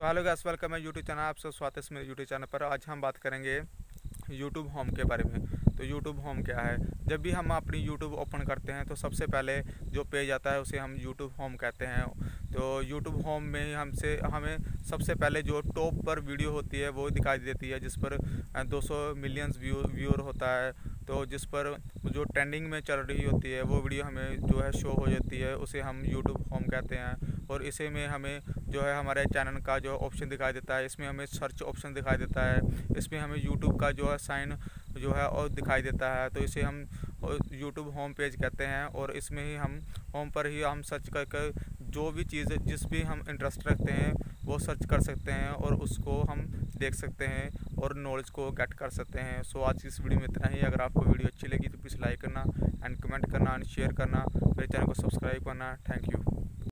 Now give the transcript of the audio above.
तो hello guys welcome है YouTube channel. आप सब स्वागत है मेरे यूट्यूब चैनल पर। आज हम बात करेंगे यूट्यूब होम के बारे में। तो यूट्यूब होम क्या है? जब भी हम अपनी यूट्यूब ओपन करते हैं तो सबसे पहले जो पेज आता है, उसे हम यूट्यूब होम कहते हैं। तो यूट्यूब होम में हमसे, हमें सबसे पहले जो टॉप पर वीडियो होती है, वो दिखाई देती है, जिस पर 200 मिलियंस व्यू व्यूअर होता है। तो जिस पर जो ट्रेंडिंग में चल रही होती है, वो वीडियो हमें जो है शो हो जाती है, उसे हम यूट्यूब होम कहते हैं। और इसे में हमें जो है हमारे चैनल का जो ऑप्शन दिखाई देता है, इसमें हमें सर्च ऑप्शन दिखाई देता है। इसमें हमें यूट्यूब का जो है साइन जो है, और दिखाई देता है। तो इसे हम यूट्यूब होम पेज कहते हैं। और इसमें ही हम होम पर ही हम सर्च करके जो भी चीज़, जिस भी हम इंटरेस्ट रखते हैं, वो सर्च कर सकते हैं और उसको हम देख सकते हैं और नॉलेज को गेट कर सकते हैं। सो आज की इस वीडियो में इतना ही। अगर आपको वीडियो अच्छी लगी तो प्लीज़ लाइक करना एंड कमेंट करना एंड शेयर करना। मेरे चैनल को सब्सक्राइब करना। Thank you